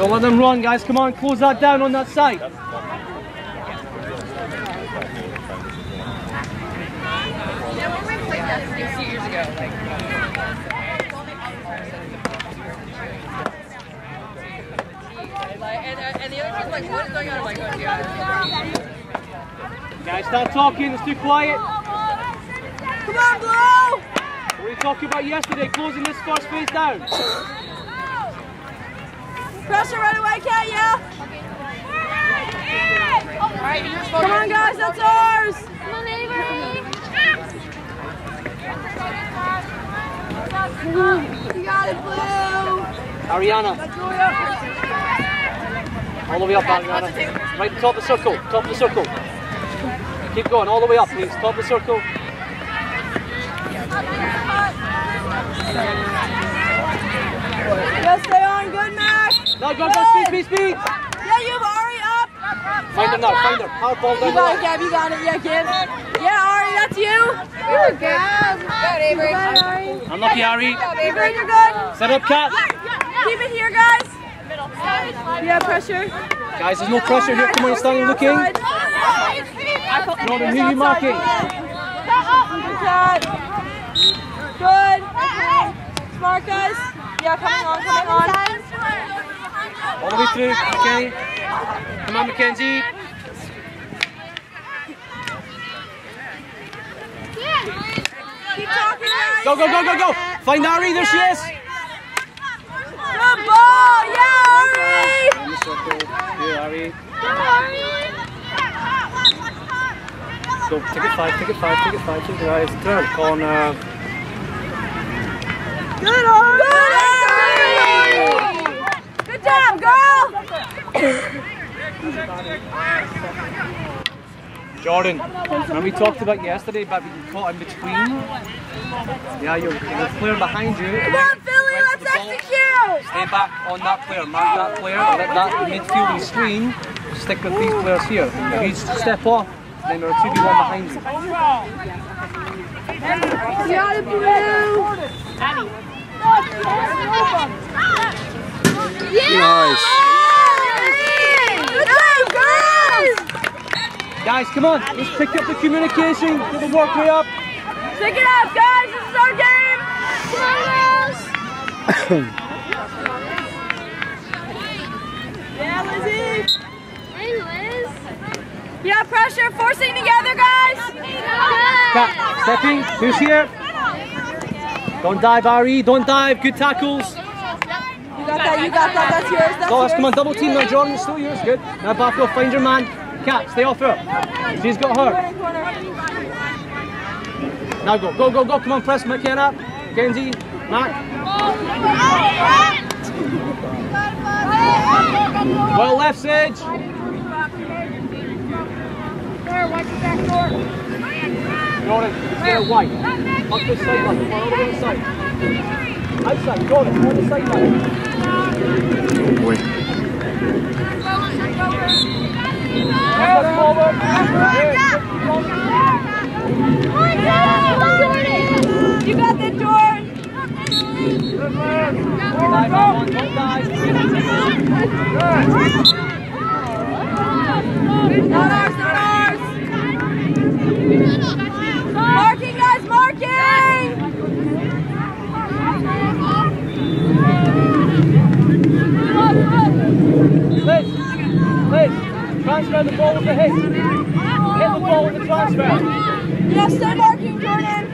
Don't let them run, guys. Come on, close that down on that side. Guys, start talking. It's too quiet. Come on, Blue! What were you talking about yesterday? Closing this first phase down. Pressure right away, Kat, yeah? Come on, guys, that's ours! Come on, Avery. You got it, Blue! Ariana. All the way up, Ariana. Right top of the circle. Top of the circle. Keep going all the way up, please. Top of the circle. Yes, stay on, good, Mac! Now go, go, speed, speed, speed. Yeah, you've Ari up! Find her now, find her. Hard ball You down the got it, line. Gab, you got it, yeah, Gab. Yeah, Ari, that's you! Good, Gab! Good, Avery. Good, Ari. Unlucky, Ari. Avery, you're good! Set up, Cat. Keep it here, guys! Yeah, pressure. Guys, there's no pressure here. Come on, standing looking. Jordan, who are you marking? Good. Good. Smart, guys. Yeah, coming on, coming on. All the way through. Okay. Come on, Mackenzie. Keep talking, guys. Go, go, go, go, go. Find Ari. There she is. Good ball. Yeah, Ari. In the circle. Here, Ari. Go. Take it five. Take it five. Take it five. Take it five. Turn. Corner. Good, Ari. Good, Ari. Good job, girl. Jordan, when we talked about yesterday about being caught in between? Yeah, you're, the player behind you. Come on, Philly. Let's execute. Stay back on that player, mark that player, let that midfielding screen stick with these players here. If you step off, then there are 2v1 behind you. You got it, Blue. Nice. Good job, girls. Guys, come on, let's pick up the communication, get the work way up. Pick it up, guys. This is our game. Come on, girls. yeah, Lizzie. Hey, Liz. Yeah, pressure, forcing together, guys. Cat, stepping, who's here? Don't dive, Ari, don't dive, good tackles. You got that, you got that. That's yours. That's Lost, yours. come on, double team now, Jordan, it's still yours, good. Now back off, find your man. Cat, stay off her. She's got her. Now go, go, go, go, come on, press McKenna, Kenzie, Mac. Well left, Sage. Jordan, stay white. Up come on, over the side. Outside, Jordan, on the sideline. Oh boy. Good. You got that, Jordan. Not ours. Marking, guys, marking. Liz, Liz, transfer the ball with the hit. Hit the ball with the transfer. Yes, stay marking, Jordan.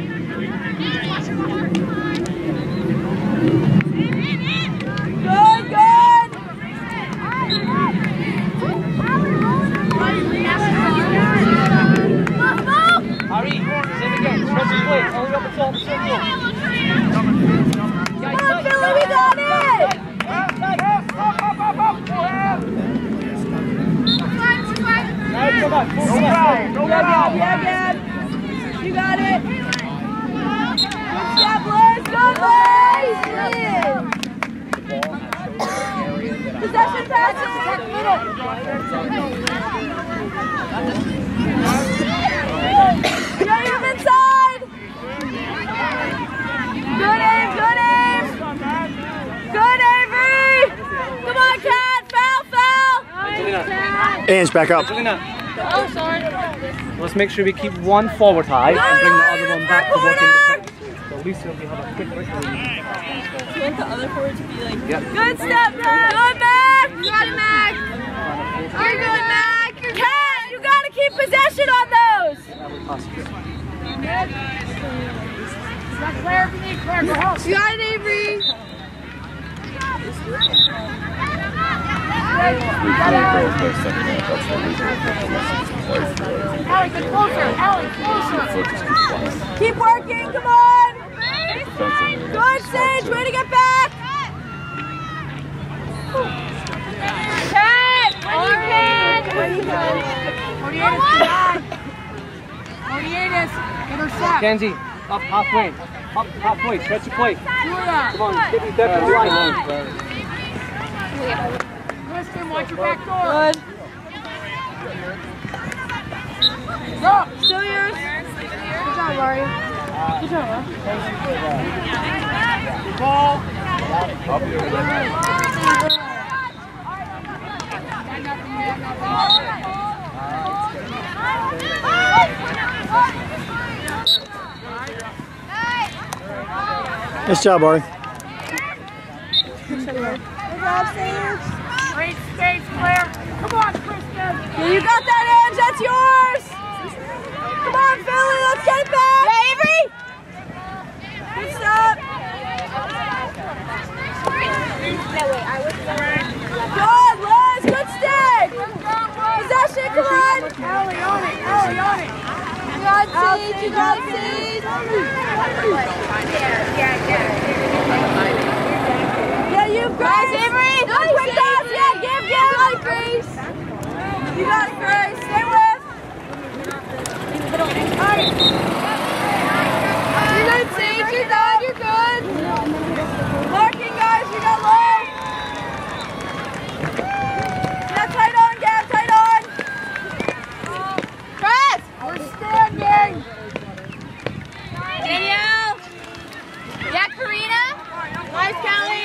Good, good. Harry, same again. Stretch his plate. All the way up the top of the circle. Come on, Philly, we got it. Now come back. Full step. Yeah, Gab, yeah, Gab. You got it. Good job, Liz. Good, Liz. Possession passes. Yeah, you're inside. Ange, back up. Angelina, Oh, sorry. let's make sure we keep one forward high and bring the other one back to work in defense. So at least it'll be have a quick break. You want the other forward to be like, Yep. good step, Mac. Good, Mac. You got it, Mac. You're good, Mac. You're Cat, you gotta keep possession on those. You got it, Avery. Keep working, come on. Good, Sage. Way to get back. Cat, when you can. When you can. Kenzie, up halfway. Up halfway. Stretch your plate. Come on, get me back to the line. Good. Still yours. Good job, Mario. Good job, Nice job, Ari. Good job, Sage. Great space, Claire. Come on, Kristen. Yeah, you got that, Ange. That's yours. Come on, Philly. Let's get it back. Yeah, Avery. Good stop. Good, Liz. Good stick. Possession. Come on. Ellie on it. Ellie on it. You got Sage. You got Sage. Yeah, you Grace. Avery. Good quick pass. Yeah, give, give. You got it, Grace. You got it, Grace. Stay with. You're good, Sage. You're done. You're good. Marking, guys. You got low. Yeah, tight on, Gab. Tight on. Press. We're standing. Danielle. Yeah, Karina. Nice, Kelly.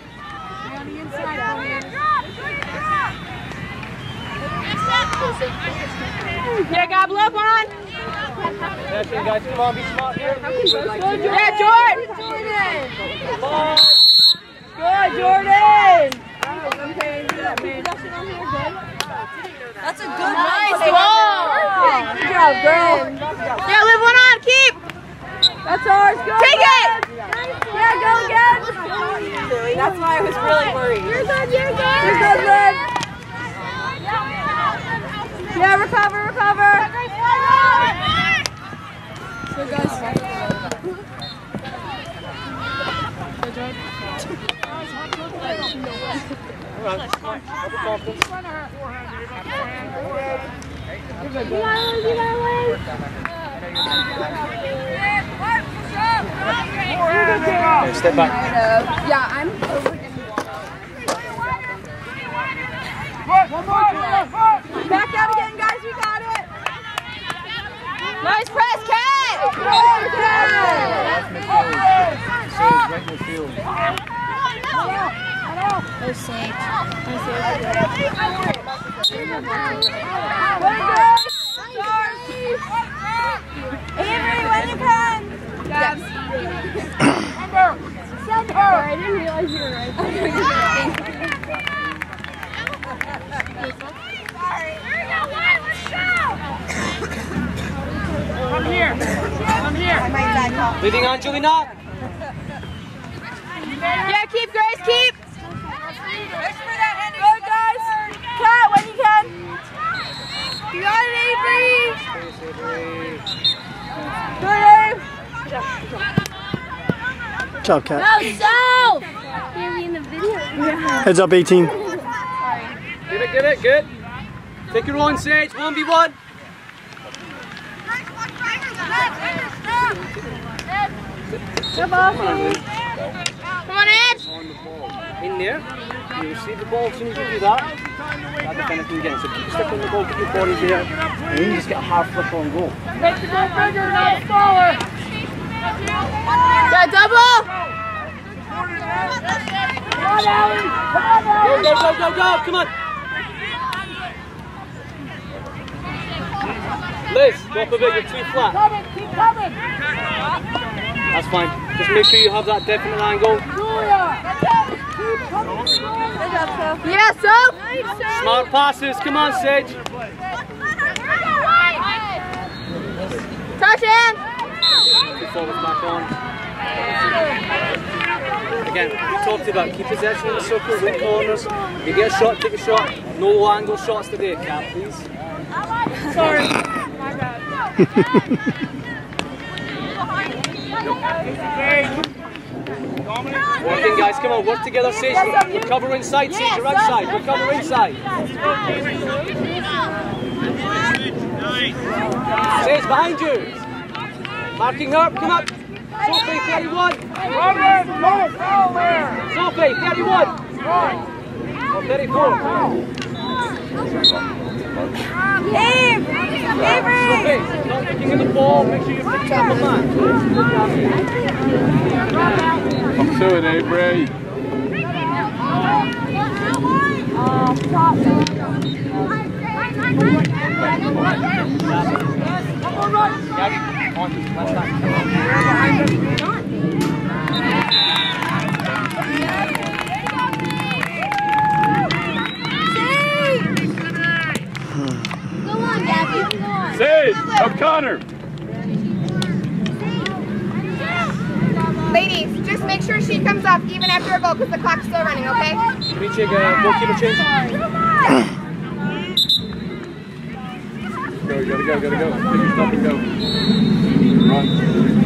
Yeah, Gab, look on. Possession, guys. Come on, be smart here. Yeah, Jordan. Good, Jordan. That's a good nice ball. Good job, girl. Yeah, live one on. Keep. That's ours. Go. Take it. Yeah, go again. That's why I was really worried. You're good. You're good. You're good, Liv. Yeah, recover, recover. So guys. Okay, step back. Yeah, I'm Back out again, guys. We got it. Nice press, Cat. Cat. Sage, right in the field. Way to go. Avery, when you can. Yes. Send her. I didn't realize you were right. Come here. Come here. Leading on, Julina. Yeah, keep Grace, keep. Good, guys. Cat, when you can. You got it, Avery. Good, Abe. Good job, Kat. No, so! Hear me in the video. Heads up, 18. Give it, give it, good. Take your own, Sage. 1v1. Come on, Louise. Come on, Edge. on the ball. In there, you receive the ball as soon as you do that. That defender can get it. So keep on the ball, keep your body there, and then you just get a half flip on goal. Make the goal bigger, not smaller. Yeah, double. Come on, Allie. Come on, Go, go, go, go, go! Come on! Liz, drop a bit, you're too flat. Coming, keep coming. That's fine. Just make sure you have that definite angle. Julia. Keep coming. Yeah, so. Smart passes. Come on, Sage. Touch in. Two back on. Again, we talked about keep possession in the circle, win corners. If you get a shot, take a shot. No low angle shots today, Cap, please. Sorry. Working, guys. Come on, work together, Sage. Recover inside, Sage. Your outside. Recover inside. Sage, behind you. Marking her. Come up. Sophie, 31. Robert, go, go. Sophie, 31. Or 34. Avery. Looking at the ball. Make sure you pick up the to it, Avery. Gabby, on. Left back. Go on, Gabby. Go on. Sage, O'Connor. Ladies, just make sure she comes up even after a goal because the clock's still running, okay? Can we check uh, goalkeeper change? Go, gotta go, gotta go. Take your stuff and go. Run.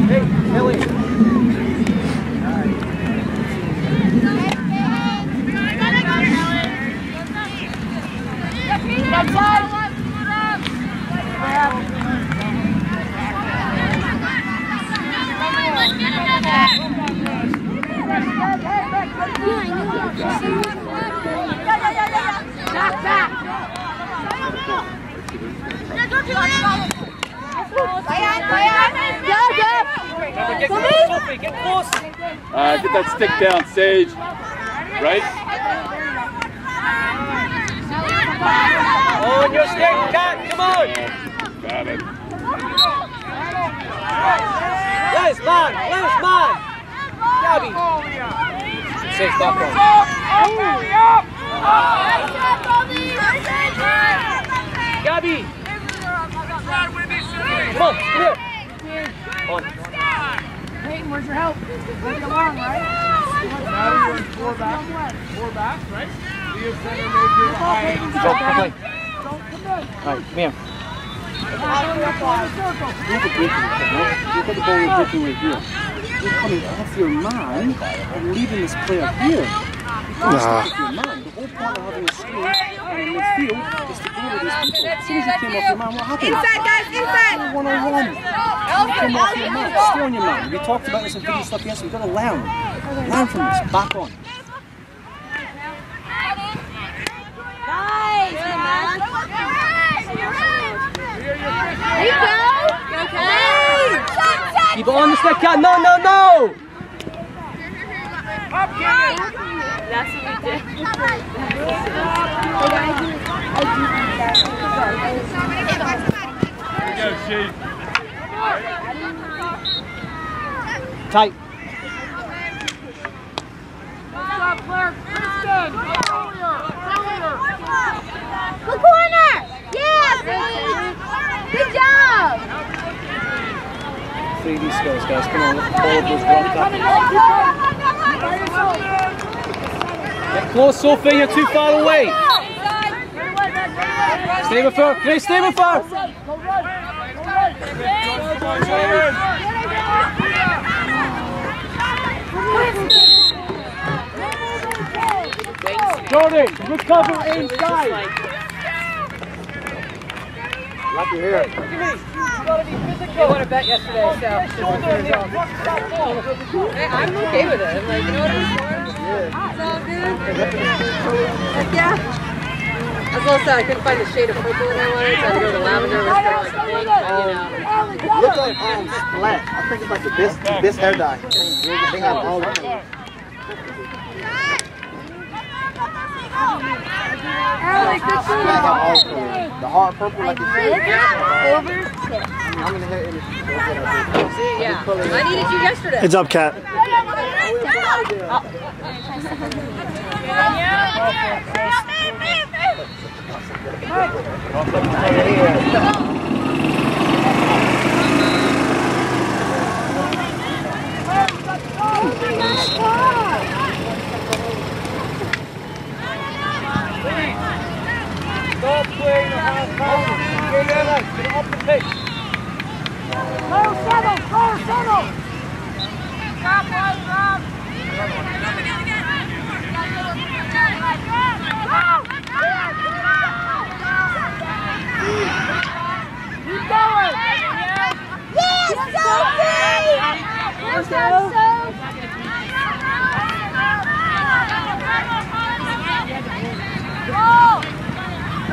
Hey, Ellie. Remember, get close, Sophie. Get close. Uh, get that stick down, Sage. Right? On your stick, cat. Come on. Got it. Liz, man. Liz, man. Gabby. Six back on. Gabby. Come on, come here. On. Peyton, where's your help? Take it along, right? Now you're in four back, four back, right? Leah center, make your high. Go, go play. Don't come commit. All right, come here. Circle. Look at breaking. Look at the ball you're breaking right here. You're coming off your mind and leaving this player here. You can't Nah. stick with your. The whole point of having a screen and in midfield is to go with these people. As soon as you came off your man, what happened? Inside, guys, inside. One on one. You came off your man. Stay on your man. We talked about this in video stuff yesterday. We've got to learn. Learn from this. Back on. There you go. Hey. Keep on the stick, cat. No, no, no. There you go, Sheep. Tight. Stop, Claire. Kristen. Earlier. Earlier. The corner. Good job. 3D skills, guys. Come on, ball back. Keep coming. Get close, Sophie. You're too far away. Stay with her. Grace, stay with her. Go right. Go right. Go right. Jordan, recover inside. Lucky here. You won a bet yesterday, so. Hey, I'm okay with it. I'm like, you know what I'm saying? It's all good. Heck yeah. I was a little sad I couldn't find the shade of purple that I wanted, so I had to go to lavender, which kind of like pink, you know. Looks like um splash. I think it's like the best best hair dye. They have all of The hard purple like. I'm gonna hit it. Yeah. I needed you yesterday. Heads up, Cat. Oh Stop playing the half. Get in it. Get off the pitch.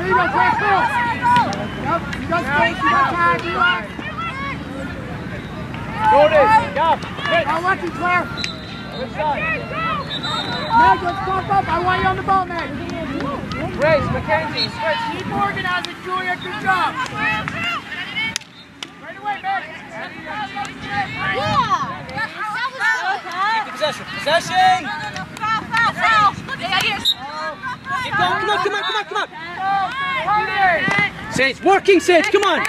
There you go, Claire, go. Yep, you got space, you got time, you are. Jordan, Gab, pitch. Now lucky, Claire. Good side. Meg, let's pump up. I want you on the ball, Meg. Grace, Mackenzie, switch. Keep organizing, Julia. Good job. Right away, Meg. Keep the possession. Possession. Keep going. Come on, come on, come on, come on. Sage, working Sage, come on.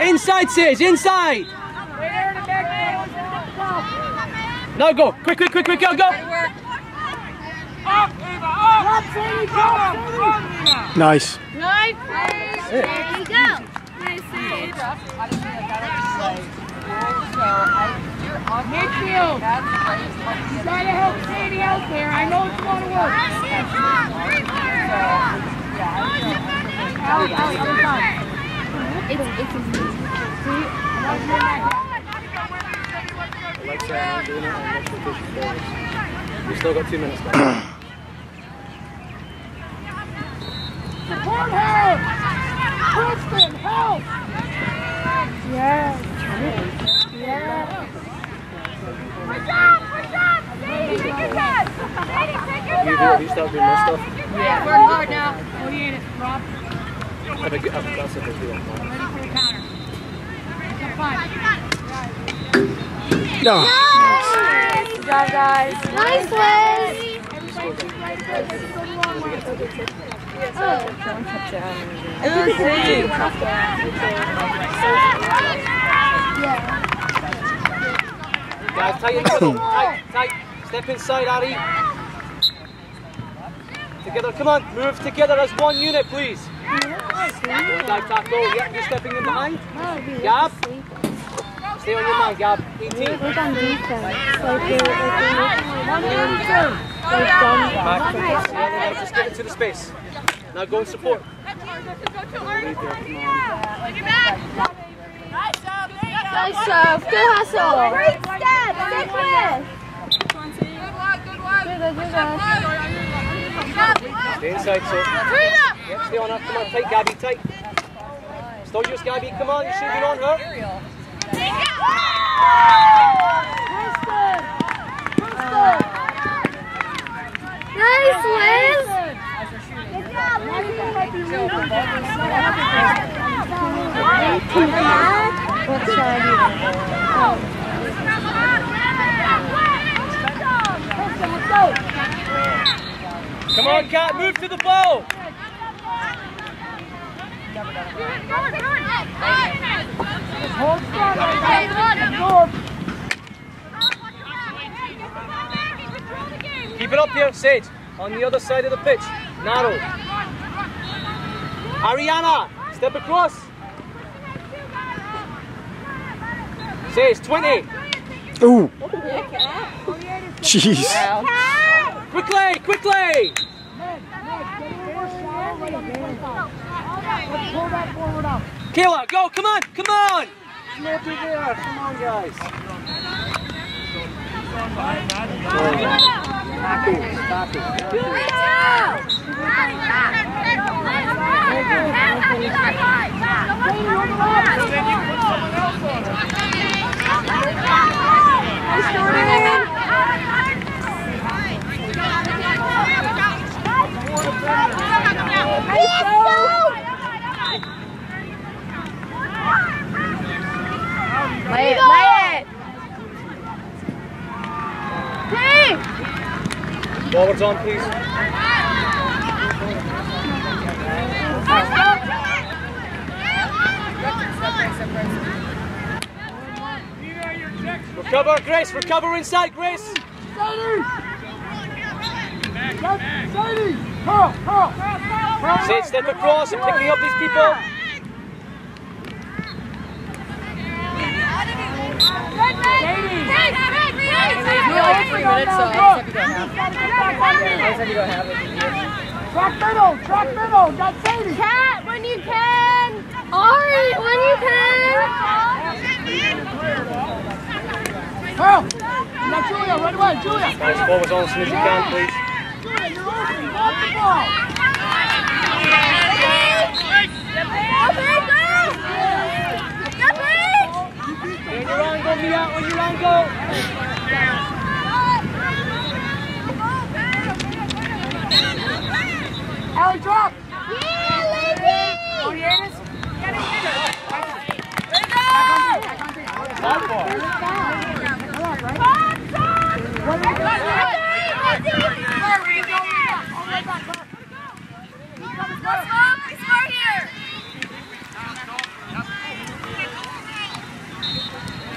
Inside Sage, inside. Now go. Quick, quick, quick, quick, go, go. Nice. Nice. There you go. Midfield. You gotta help Sandy out there. I know it's gonna work. Alec, Alec, other side. It's, it's Alexa, I'm doing it. I'm the vision forwards. We've still got two minutes left. Support her. Kristen, help. Have you, have you started doing this stuff? Yeah, work hard now. What do you need, Rob? Have a good, have, that's a big deal. Ready for the counter. Step five. Oh, Good job, guys. Nice, Liz. Guys, tight in the middle. Tight, tight. Step inside, Ari. Together, come on. Move together as one unit, please. Dive tackle. Yeah, you're stepping in behind. Gab. Stay on your man, Gab. 18. Look on defense. Like they're, like Back. Yeah, now just get into the space. Now go and support. Nice serve. Good hustle. Great step. Stick with. Stay inside, so. Yeah, stay on her. Come on, tight, Gabby, tight. Still yours, Gabby. Come on, you're shooting on her. Nice, Liz. Come on, Cat, move to the ball. Keep it up here, Sage. On the other side of the pitch. Narrow. Ariana, step across. Sage, 20. Ooh. Jeez. Quickly, quickly. Let's pull that forward up. Kayla, go, come on, come on! Snap it there. Come on, guys. Stop it. Stop it. Lay it, lay it. Forwards on, please. Recover, Grace, recover inside, Grace! Sadie! Sadie! Step across and picking up these people. Track middle, track middle, got Sadie! Cat, when you can. Ari, when you can. Got Julia, right away, Julia! Guys, forwards on as soon as you can, please. Julia, you're open, off the ball! On your angle, Mia, on your angle. Allie, drop!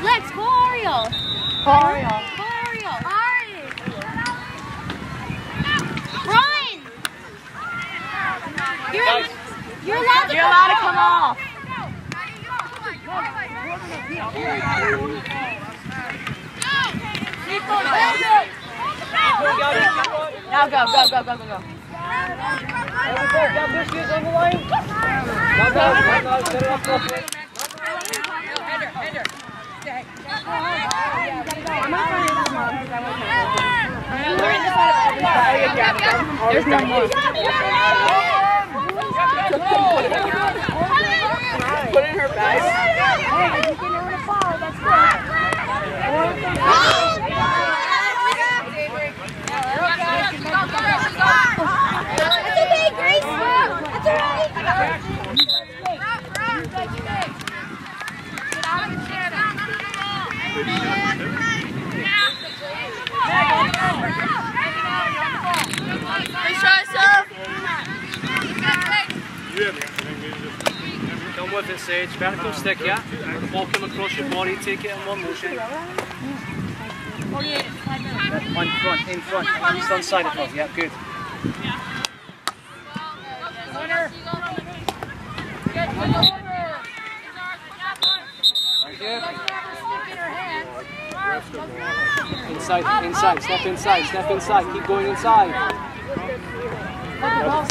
Let's go, Ariel. Ariel. Go, Ariel. Ari. Ryan. You're, Guys. you're allowed to You're allowed to come off. Now go, go, go, go, go, go. Got this kids on the line. Now go, now go, set it up properly. There's no more. Put it in her bag. Hey, if you can earn a foul, that's good. That's okay, Grace. That's all right. Grace, try yourself. Come with it, Sage. Vertical stick, yeah? The ball come across your body, take it in one motion. On front, in front, front side of it, yeah, good. Thank you. Inside, inside, step inside, step inside, keep going inside. I was.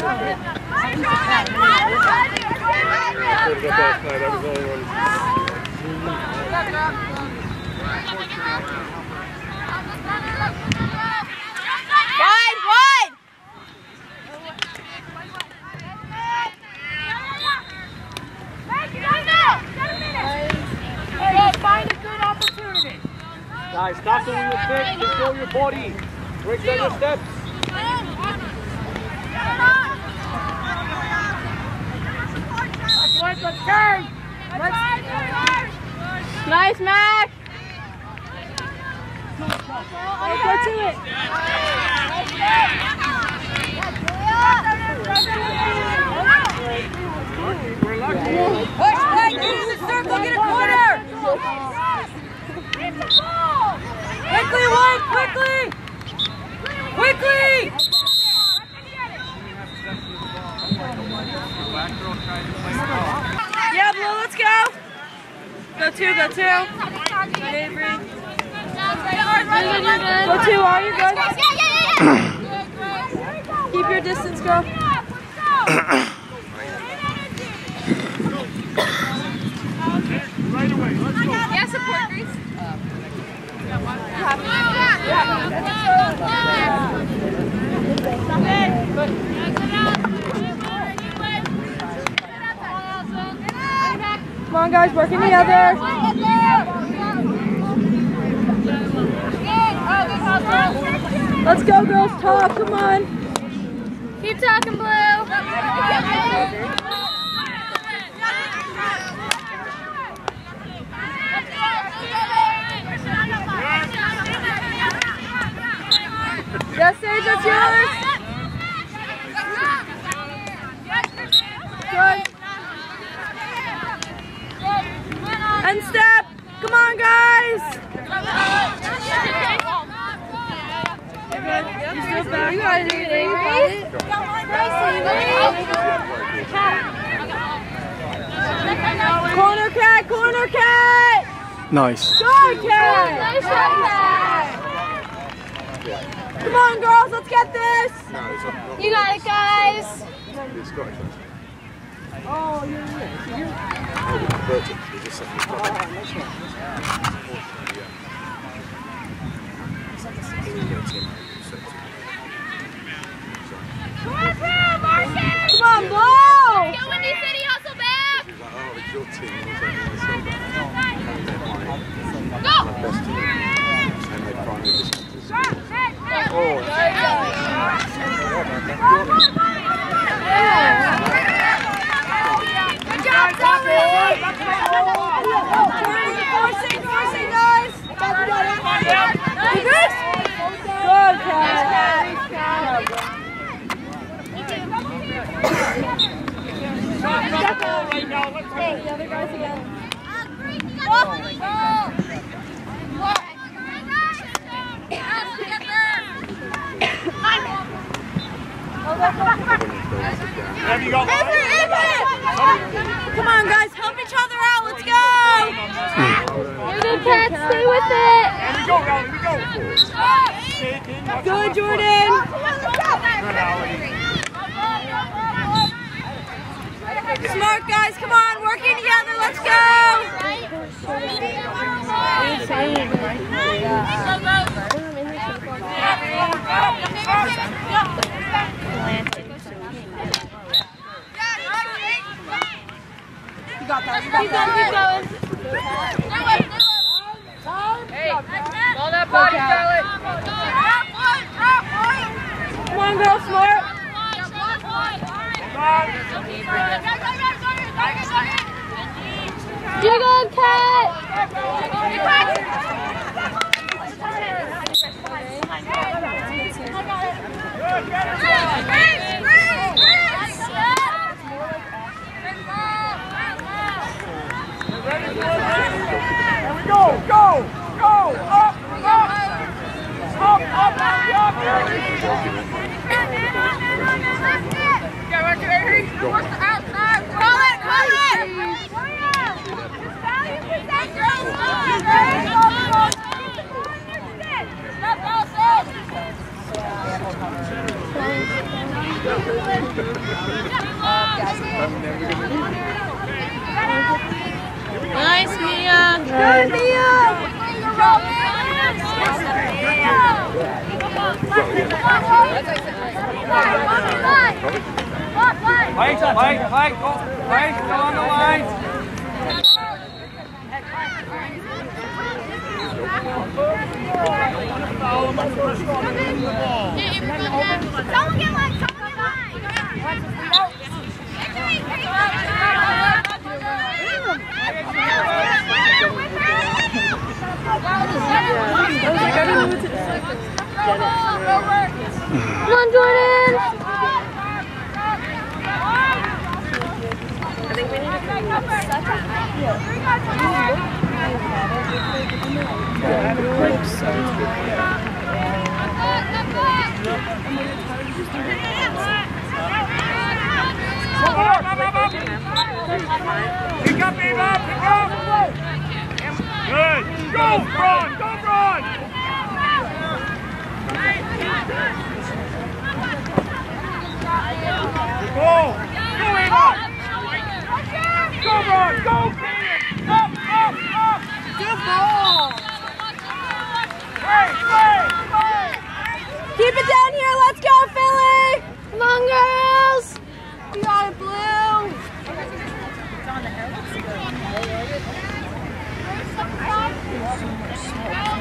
Wide, wide. Hey, find a good opportunity. Guys, tackle with your feet, control your body. Break down your steps. Let's, let's turn. Let's, Nice, Mac. let's go to it. Push, play, get in the circle, get a Quickly, White, quickly! Quickly! Yeah, Blue, let's go! Go two, go two. Go two, are you good? Keep your distance, girl. right away, let's go. Yeah, support, Grace. Come on, guys, working together. Let's go, girls. Talk. Come on. Keep talking, Blue. Yes, Sage, that's yours. Good. And step. Come on, guys. You still back? You guys are Corner cat, corner cat. Nice. Good cat. Nice shot, Come on, girls, let's get this. You got it, guys. Oh, oh, Come on, blow. Go Windy City, hustle back. Good job, Zoe. Forcing, forcing, guys. Good, cat. Hey, the other guys again. Have you got Avery, Avery! Come on, guys, help each other out. Let's go. You're good, Cat. Stay with it. Here we go, Allie, we go. Stay Good, Jordan. Smart guys, come on, working together. Let's go. Go, Braun! Go, Braun! Go! Go, Ava! Go, Braun! Go, Peyton! Up, up, up! Good ball! Hey, play, play! Keep it down!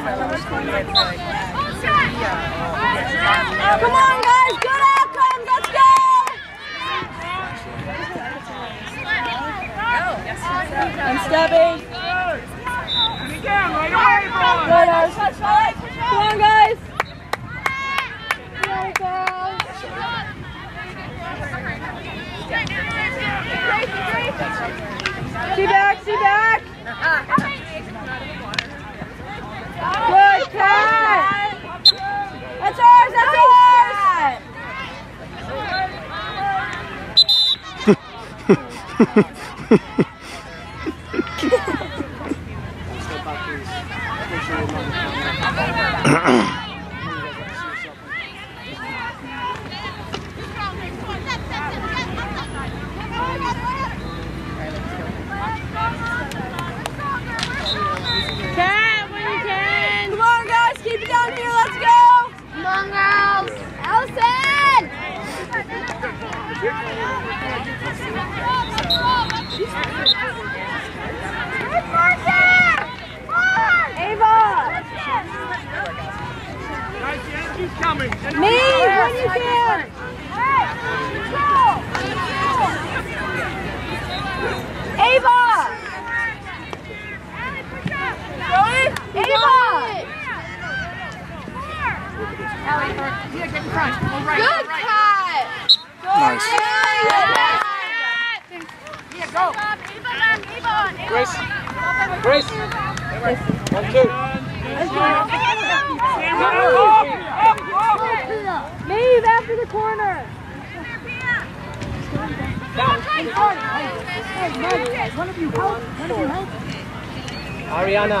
Come on, guys. Good outcomes. Let's go. I'm stepping. Right away, boy! Come on, guys. Go. See back, see back. Good cat. That's ours, that's ours. Step back, please. Make sure you're not- Cat, when you can. Come on, guys, keep it down here. Let's go. Come on, girls. Allison! Ava. Nice, energy's coming. Me, when you can. Ava. Joey. Ava. Good cat! Nice. Grace. Grace. One, two. Maeve after the corner. Ariana.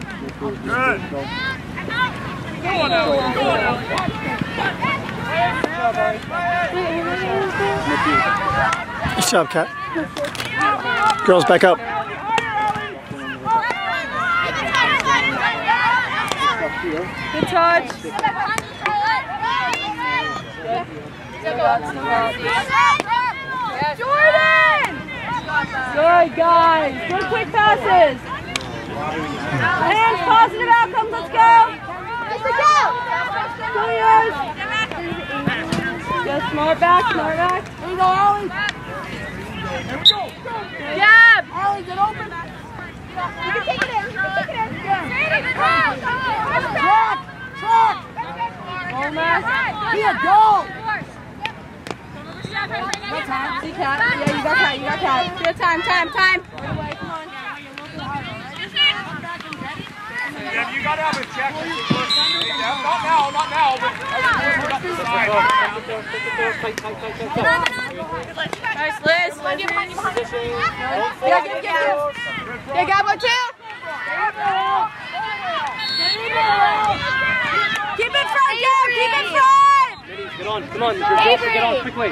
Good. Go on, Alex. Go on, Alex. Good job, Cat. Girls, back up. Good touch. Jordan. Good, guys. Good quick passes. Hands, positive outcomes. Let's go. Go yours. Go smart back, smart back. Here we go, Allie. Here we go. Gab. Allie, get open. Track. Track. Here, go. See cat. Yeah, you got cat. You got. Good time, time, time. Yeah, you got to have a check. Not now, not now, but as we up the side. Nice, Liz. Position. Yeah, give, give, give. Yeah, Gab, one, two. Keep it front, Gab. Keep it front. Get on, come on. Your golfer, get on quickly.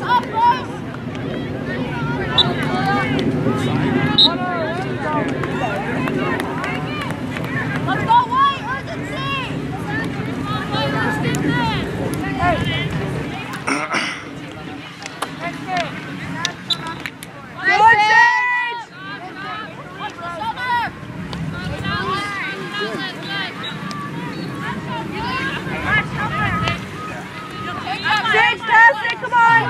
Up close. Let's go, White. Urgency. Good, Sage. Sage, pass it. Come on.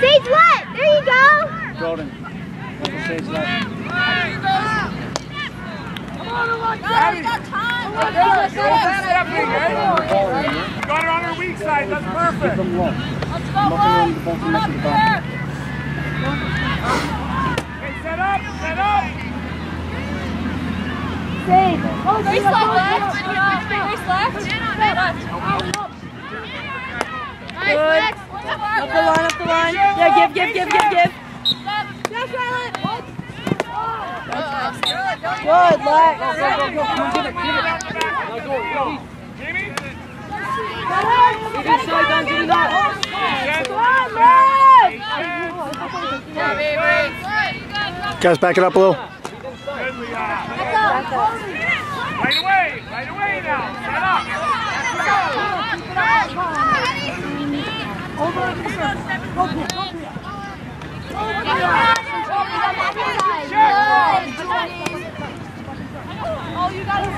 Sage what? There you go. Jordan. Little stage left. Abby. Good set up here, guys. You got her on her weak side. That's Keep perfect. them low. Nothing wrong with the ball from missing the back. Okay, set up, set up. Grace left, left. Grace left. Nice, Good. Lex. Up the line, up the line. Yeah, give, give, give, give, give. Go, Charlotte. Good, Lex. It. Now go. Guys, back it up a little. Right away, right away now. Set up.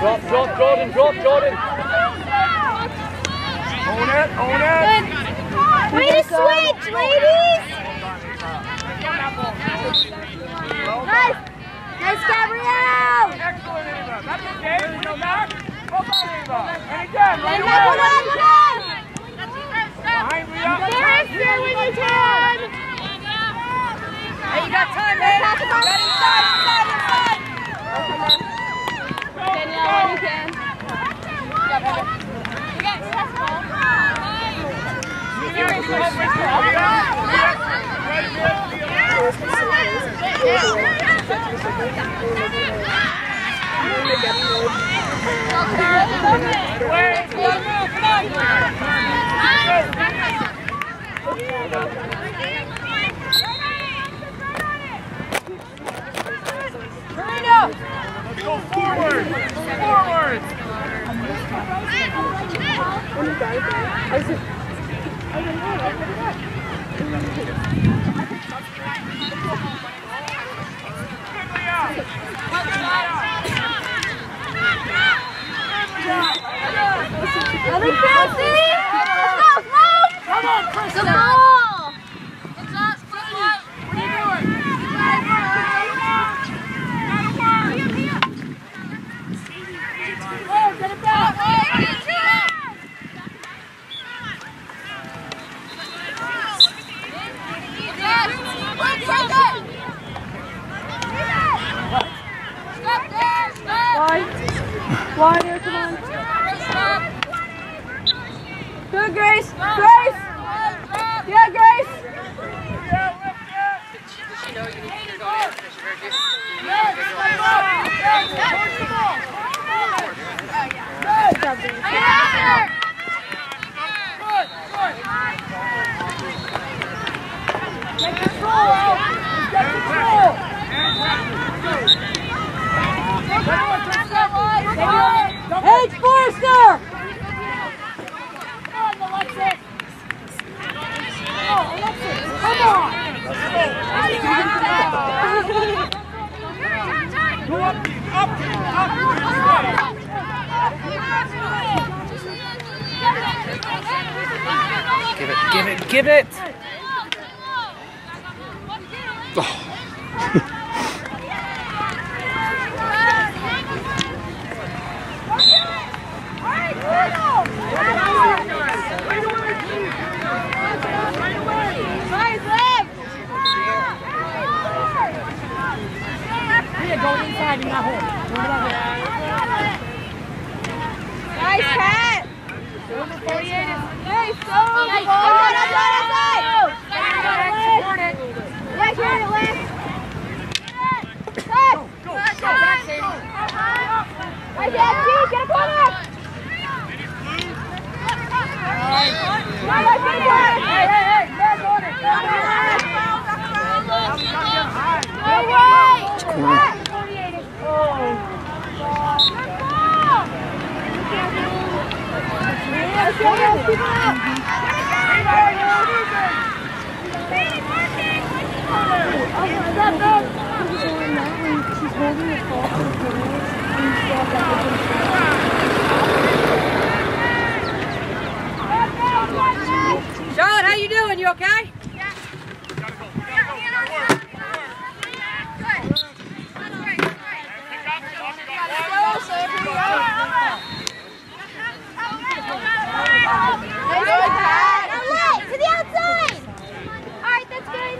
Drop, drop, Jordan, drop, Jordan. Own it, own it. Way to switch, ladies. Nice. Nice, Gabrielle. Excellent, Ava. That's okay. Go back. Go back, Ava. And again, right away. Behind Leah. There's here when you turn. Hey, you got time, man. On. Got inside, inside, inside. Go, Danielle, when you can. Leah. Right here, Leah. Away. Let's go forward. Forward. Good, Leah. Let me pass it. Let's go, Flo. Come on, Krista. The ball. What are you doing? Oh, get it back. Wide. Wide here, come on. Good, Grace. Grace. Yeah, Grace. Yeah, lift it. H. Forster. Go up, Keith, up, Keith, up. Give it, give it, give it. Right away. Hole. Go to that hole. Nice cat. Number 48 is Nice, so nice. Outside, outside, outside. support it. Lex, you're in it, Lex. Cut. Right, Dad, Keith, get a corner. Come on, finish it. Hey, hey, hey, it. Man's on it. No way. It's corner. Charlotte, how you doing? You okay? To the outside! Alright, that's good.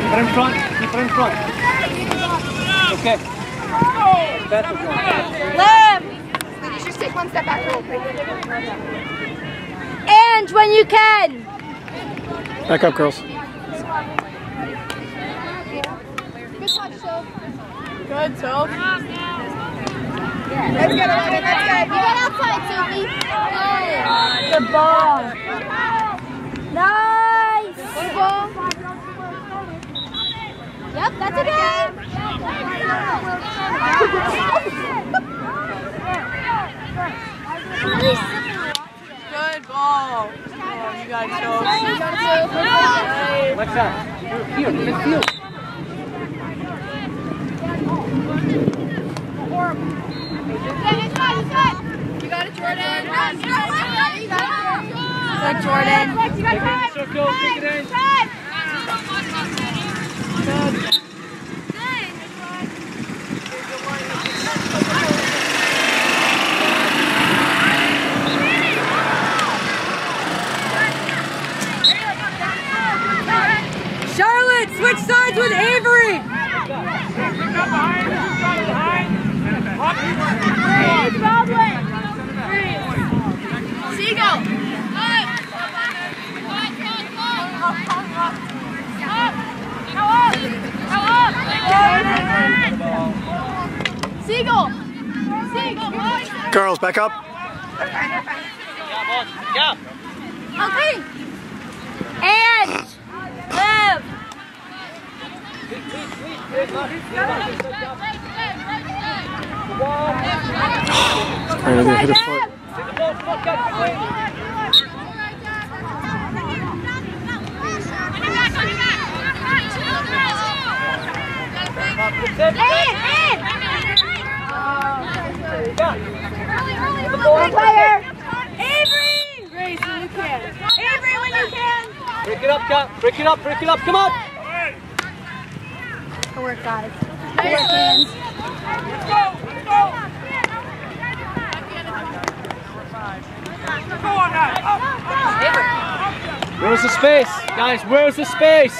Keep it in front. Keep it in front. Okay. That's okay. Liv. Just take one step back real quick. And when you can. Back up, girls. Good touch, Soph. Good, so. Let's get on it, let's get You got outside, Sophie. Good ball. Nice. Good ball. Yep, that's okay. Good ball. Oh, you guys so. Alexa, here, midfield. You got it, Jordan. Good, Jordan. Circle, kick it in. Charlotte, switch sides with Avery. Seagull. Seagull. Seagull. Girls, back up. Okay. And Liv. Right, they're gonna hit a foot. Good player. Avery. Grace, when you can. Avery, when you can. Break it up, Cap. Break it up, break it up. Come on. Good work, guys. Good work, fans. Let's go. Let's go. Where's the space? Guys, where's the space?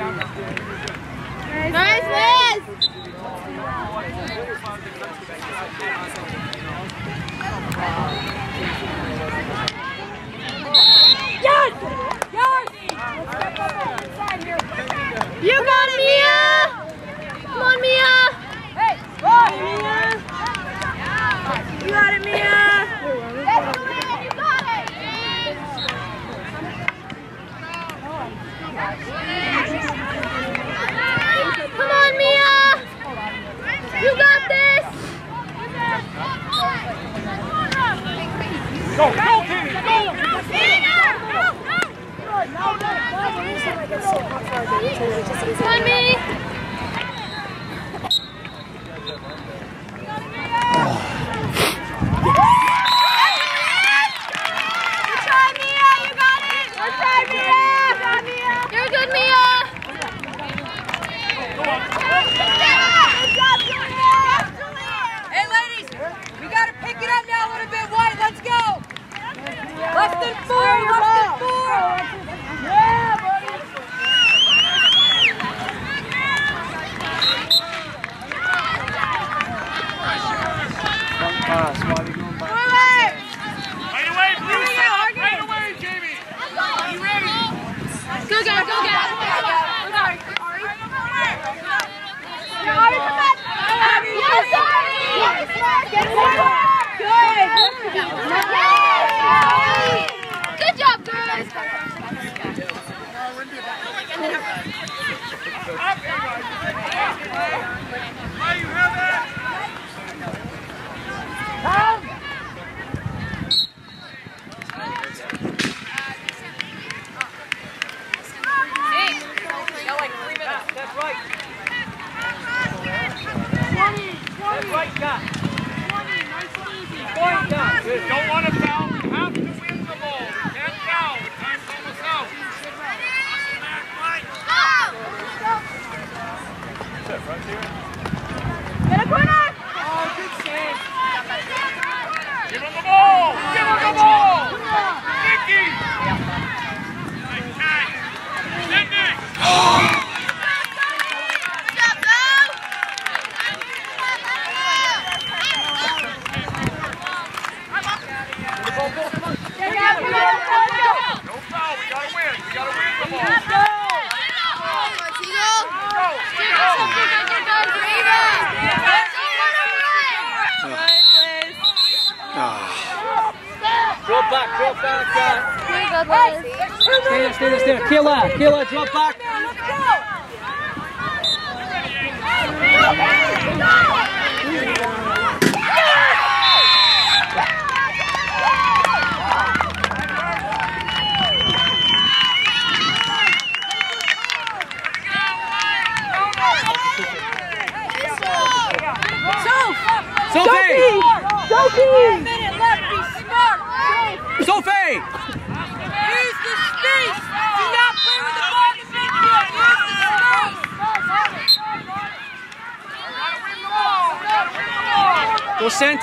Nice,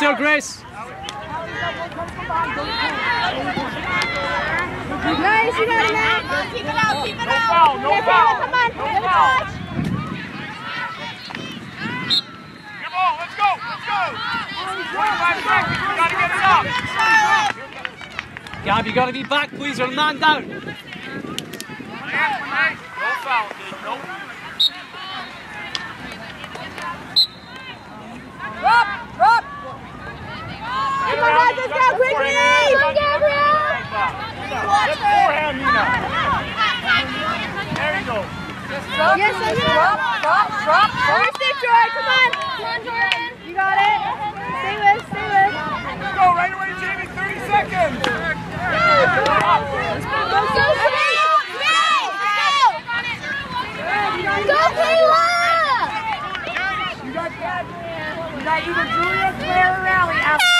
Center, Grace. Nice, you got it, man. Keep it out. Keep it No foul. No foul. Come on. No foul. Come on. Let's go. Let's go. 25 seconds. We gotta get it up. Gab, you gotta be back, please, or man down. No foul, dude. Nope. Drop. Let's forehand, Nina. There you go. Just drop, yes, just drop, drop, drop, drop. First it, Joy. Come on. Come on, Jordan. You got it. Stay with, stay with. Go right away, Jamie. 30 seconds. Either Julia, Claire, or Allie.